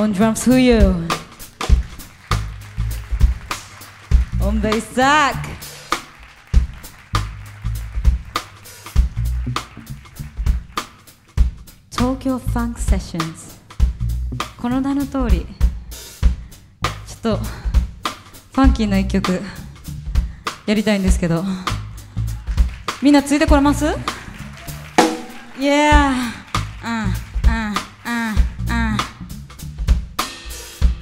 On drums, who you? On bass, Zach. 東京ファンクセッションズこの名の通りちょっとファンキーな一曲やりたいんですけどみんなついてこれます ?Yeah! うん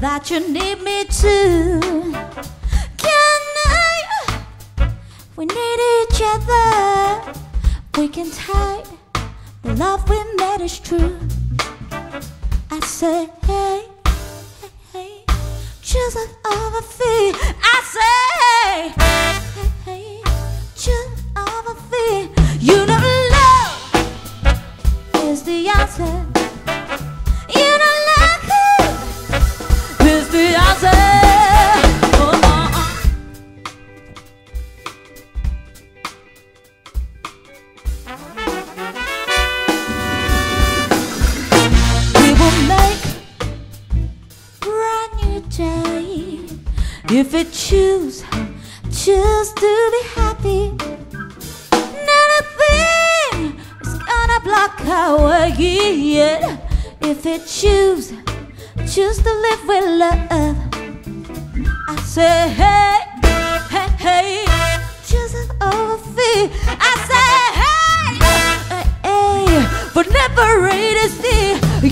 that you. Need me too. Can I? We need each other. We can hide the love we made is true. I say, hey, hey, hey, just over feet. I say, hey, hey, just over feet. You know love is the answer. Way yeah. if it choose, choose to live with love. I say hey, hey, hey, choose it over fear. I say hey, hey, hey, the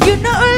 you know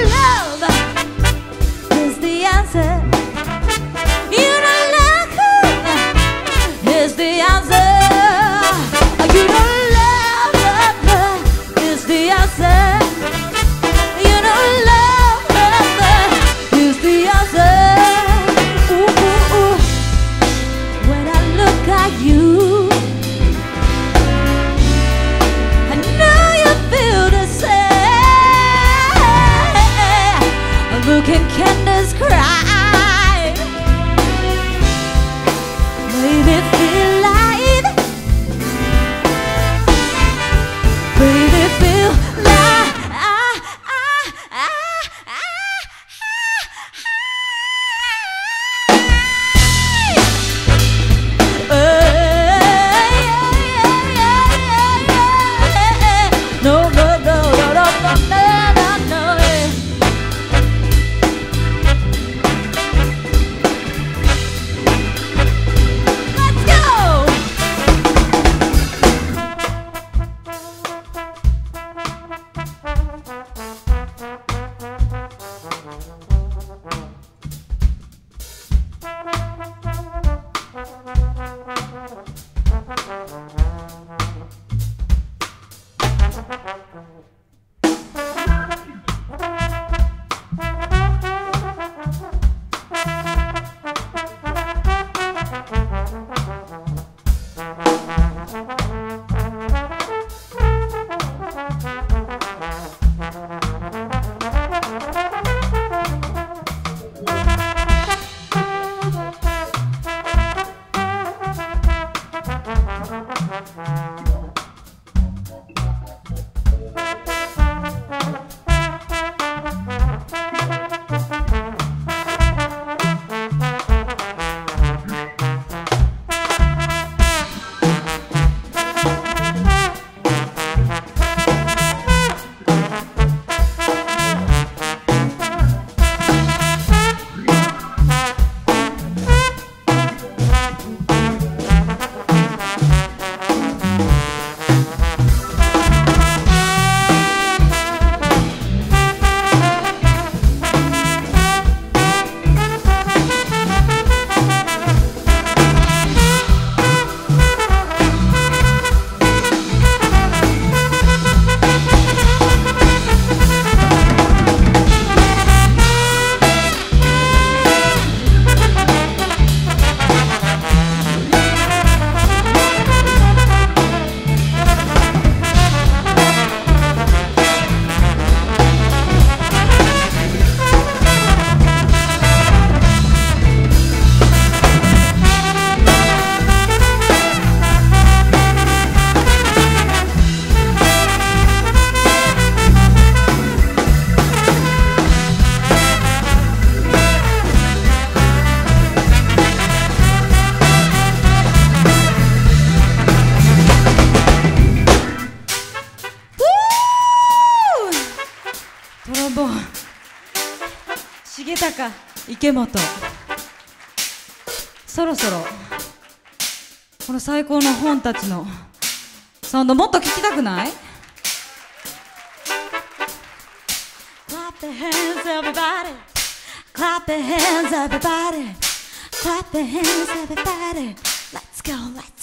池本そろそろこの最高の本たちのサウンドもっと聞きたくない Clap the hands, everybody. Clap the hands, everybody. Clap the hands, everybody. Let's go, let's